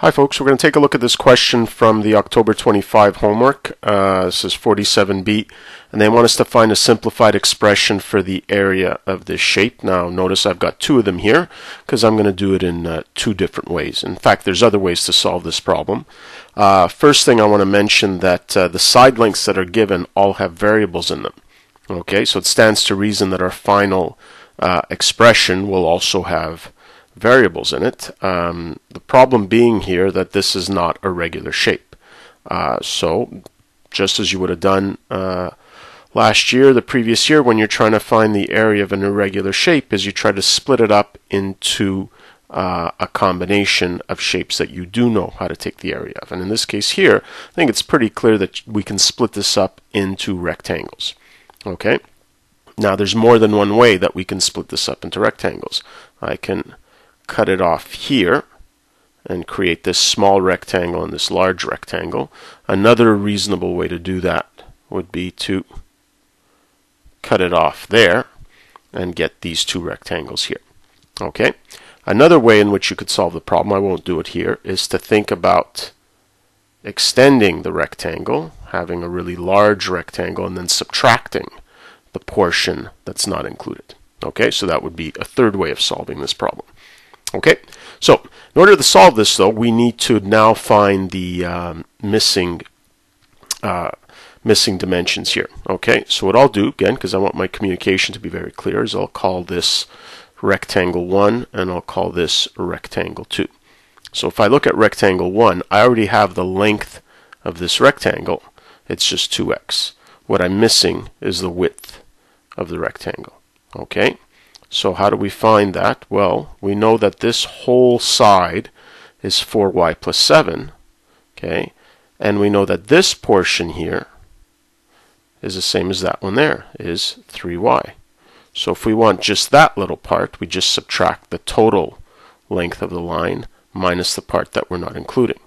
Hi folks, we're going to take a look at this question from the October 25 homework. Uh, this is 47b, and they want us to find a simplified expression for the area of this shape. Now notice I've got two of them here because I'm going to do it in uh, two different ways. In fact, there's other ways to solve this problem. Uh, first thing I want to mention that uh, the side lengths that are given all have variables in them. Okay, so it stands to reason that our final uh, expression will also have variables in it. Um, the problem being here that this is not a regular shape. Uh, so just as you would have done uh, last year, the previous year, when you're trying to find the area of an irregular shape, is you try to split it up into uh, a combination of shapes that you do know how to take the area of. And in this case here, I think it's pretty clear that we can split this up into rectangles. Okay. Now there's more than one way that we can split this up into rectangles. I can cut it off here and create this small rectangle and this large rectangle. Another reasonable way to do that would be to cut it off there and get these two rectangles here. Okay. Another way in which you could solve the problem, I won't do it here, is to think about extending the rectangle, having a really large rectangle, and then subtracting the portion that's not included. Okay, so that would be a third way of solving this problem. Okay, so in order to solve this though, we need to now find the um, missing uh, missing dimensions here. Okay, so what I'll do, again, because I want my communication to be very clear, is I'll call this rectangle 1 and I'll call this rectangle 2. So if I look at rectangle 1, I already have the length of this rectangle. It's just 2x. What I'm missing is the width of the rectangle. Okay, so how do we find that? Well, we know that this whole side is 4y plus 7, okay? And we know that this portion here is the same as that one there, is 3y. So if we want just that little part, we just subtract the total length of the line minus the part that we're not including.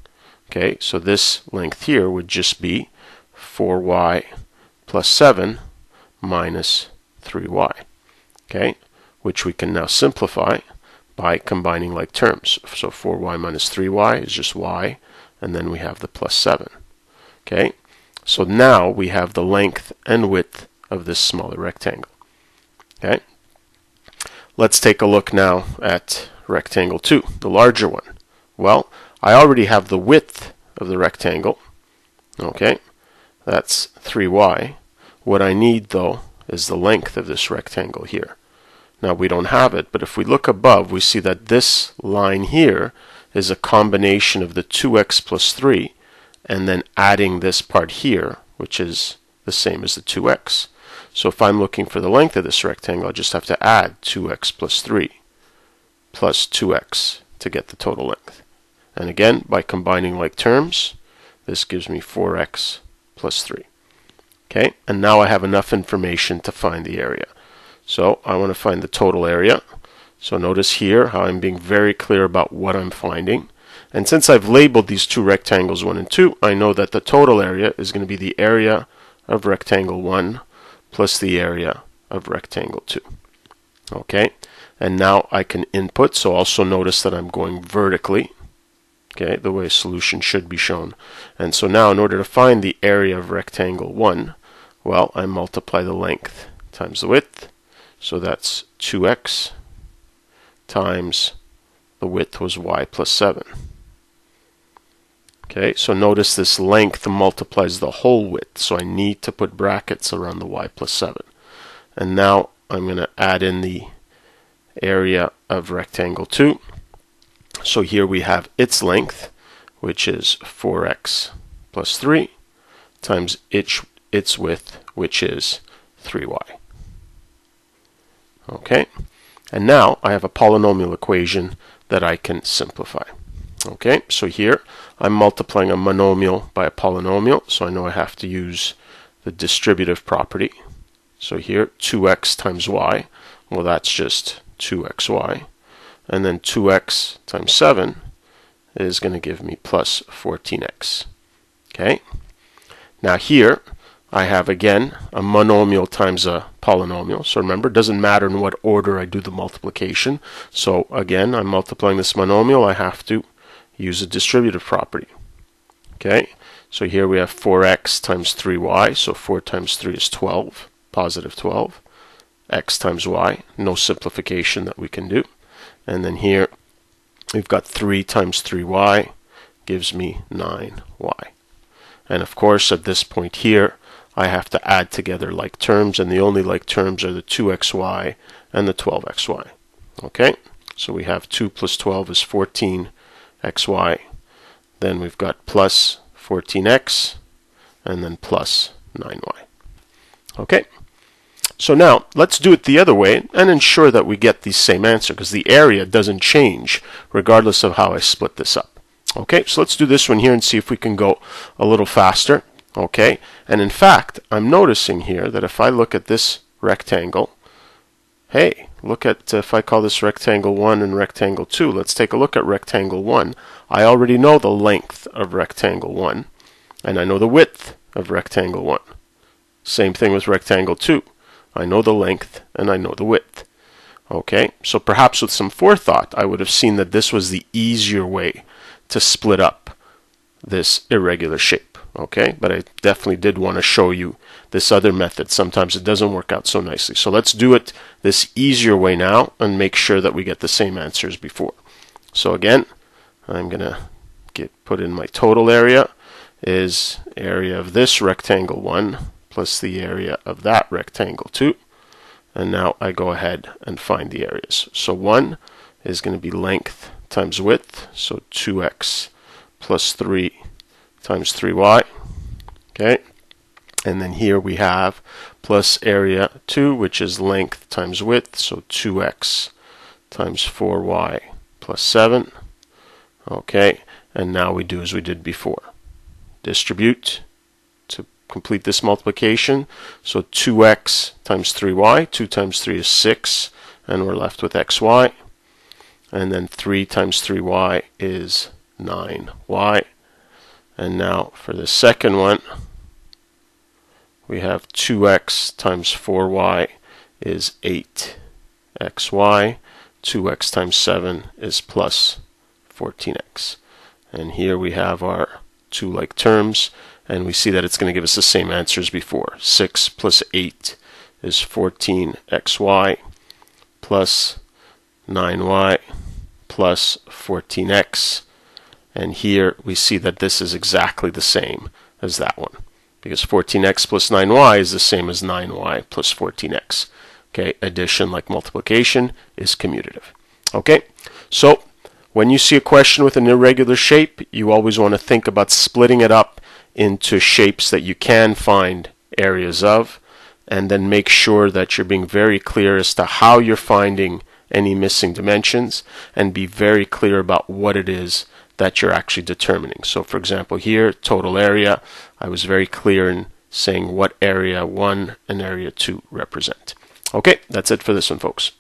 Okay, so this length here would just be 4y plus 7 minus 3y. Okay, which we can now simplify by combining like terms. So 4y minus 3y is just y, and then we have the plus 7. Okay, so now we have the length and width of this smaller rectangle. Okay, let's take a look now at rectangle 2, the larger one. Well, I already have the width of the rectangle. Okay, that's 3y. What I need though is the length of this rectangle here. Now we don't have it, but if we look above, we see that this line here is a combination of the 2x plus 3 and then adding this part here, which is the same as the 2x. So if I'm looking for the length of this rectangle, I just have to add 2x plus 3 plus 2x to get the total length. And again, by combining like terms, this gives me 4x plus 3. Okay, and now I have enough information to find the area. So I want to find the total area. So notice here how I'm being very clear about what I'm finding. And since I've labeled these two rectangles 1 and 2, I know that the total area is going to be the area of rectangle 1 plus the area of rectangle 2. Okay, and now I can input, so also notice that I'm going vertically, okay, the way a solution should be shown. And so now in order to find the area of rectangle 1, well, I multiply the length times the width, so that's 2x times the width was y plus 7. Okay, so notice this length multiplies the whole width, so I need to put brackets around the y plus 7. And now I'm going to add in the area of rectangle 2. So here we have its length, which is 4x plus 3, times its, its width, which is 3y. Okay, and now I have a polynomial equation that I can simplify. Okay, so here I'm multiplying a monomial by a polynomial, so I know I have to use the distributive property. So here 2x times y, well that's just 2xy, and then 2x times 7 is going to give me plus 14x. Okay, now here I have again a monomial times a polynomial. So remember, it doesn't matter in what order I do the multiplication. So again, I'm multiplying this monomial. I have to use a distributive property. Okay, so here we have 4x times 3y, so 4 times 3 is 12, positive 12. x times y, no simplification that we can do. And then here we've got 3 times 3y gives me 9y. And of course at this point here I have to add together like terms and the only like terms are the 2xy and the 12xy. Okay, so we have 2 plus 12 is 14xy. Then we've got plus 14x and then plus 9y. Okay, so now let's do it the other way and ensure that we get the same answer because the area doesn't change regardless of how I split this up. Okay, so let's do this one here and see if we can go a little faster. Okay, and in fact, I'm noticing here that if I look at this rectangle, hey, look at uh, if I call this rectangle 1 and rectangle 2, let's take a look at rectangle 1. I already know the length of rectangle 1, and I know the width of rectangle 1. Same thing with rectangle 2. I know the length and I know the width. Okay, so perhaps with some forethought, I would have seen that this was the easier way to split up this irregular shape. Okay, but I definitely did want to show you this other method. Sometimes it doesn't work out so nicely. So let's do it this easier way now and make sure that we get the same answers before. So again, I'm going to get put in my total area is area of this rectangle 1 plus the area of that rectangle 2. And now I go ahead and find the areas. So 1 is going to be length times width, so 2x plus 3 times 3y. Okay, and then here we have plus area 2, which is length times width, so 2x times 4y plus 7. Okay, and now we do as we did before. Distribute to complete this multiplication. So 2x times 3y, 2 times 3 is 6, and we're left with xy and then 3 times 3y is 9y. And now for the second one, we have 2x times 4y is 8xy. 2x times 7 is plus 14x. And here we have our two like terms, and we see that it's going to give us the same answer as before. 6 plus 8 is 14xy plus 9y plus 14x. And here we see that this is exactly the same as that one because 14x plus 9y is the same as 9y plus 14x. Okay, addition like multiplication is commutative. Okay, so when you see a question with an irregular shape, you always want to think about splitting it up into shapes that you can find areas of and then make sure that you're being very clear as to how you're finding any missing dimensions and be very clear about what it is that you're actually determining. So for example here, total area, I was very clear in saying what area 1 and area 2 represent. Okay, that's it for this one folks.